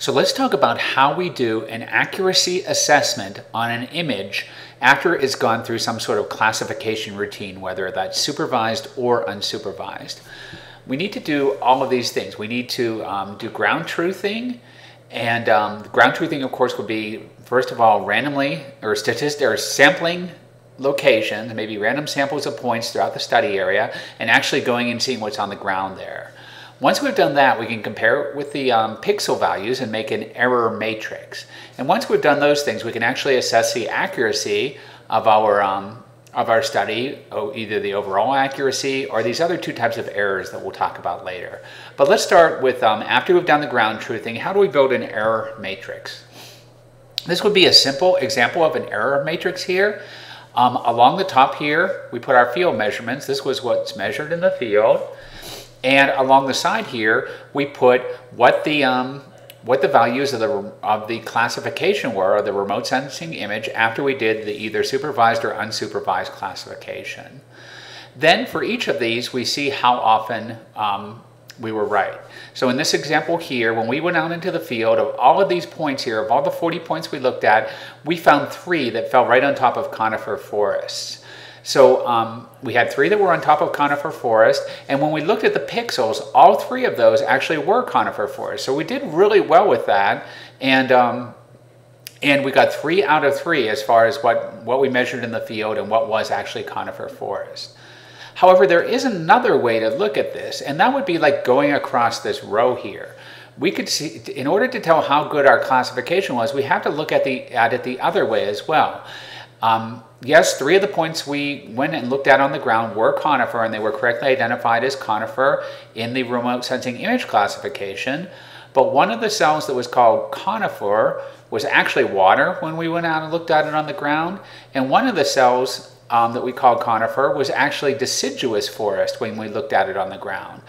So let's talk about how we do an accuracy assessment on an image after it's gone through some sort of classification routine, whether that's supervised or unsupervised. We need to do all of these things. We need to um, do ground truthing, and um, ground truthing, of course, would be first of all randomly or statistic or sampling locations, maybe random samples of points throughout the study area, and actually going and seeing what's on the ground there. Once we've done that, we can compare it with the um, pixel values and make an error matrix. And once we've done those things, we can actually assess the accuracy of our, um, of our study, oh, either the overall accuracy or these other two types of errors that we'll talk about later. But let's start with, um, after we've done the ground truthing, how do we build an error matrix? This would be a simple example of an error matrix here. Um, along the top here, we put our field measurements. This was what's measured in the field. And along the side here, we put what the um, what the values of the of the classification were of the remote sensing image after we did the either supervised or unsupervised classification. Then for each of these, we see how often um, we were right. So in this example here, when we went out into the field of all of these points here, of all the 40 points we looked at, we found three that fell right on top of conifer forests. So um, we had three that were on top of conifer forest, and when we looked at the pixels, all three of those actually were conifer forest. So we did really well with that, and um, and we got three out of three as far as what, what we measured in the field and what was actually conifer forest. However, there is another way to look at this, and that would be like going across this row here. We could see, in order to tell how good our classification was, we have to look at, the, at it the other way as well. Um, yes, three of the points we went and looked at on the ground were conifer and they were correctly identified as conifer in the remote sensing image classification. But one of the cells that was called conifer was actually water when we went out and looked at it on the ground. And one of the cells um, that we called conifer was actually deciduous forest when we looked at it on the ground.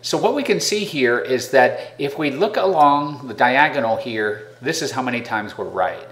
So what we can see here is that if we look along the diagonal here, this is how many times we're right.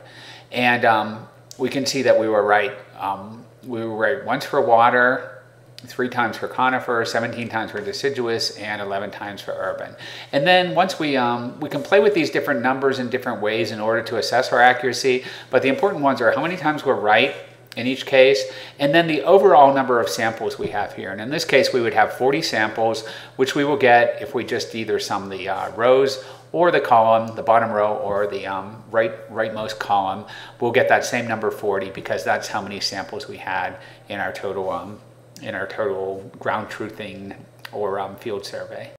And um, we can see that we were right. Um, we were right once for water, three times for conifer, 17 times for deciduous, and 11 times for urban. And then once we, um, we can play with these different numbers in different ways in order to assess our accuracy, but the important ones are how many times we're right in each case, and then the overall number of samples we have here. And in this case, we would have 40 samples, which we will get if we just either sum the uh, rows or the column, the bottom row or the um, right rightmost column, we'll get that same number 40 because that's how many samples we had in our total um, in our total ground truthing or um, field survey.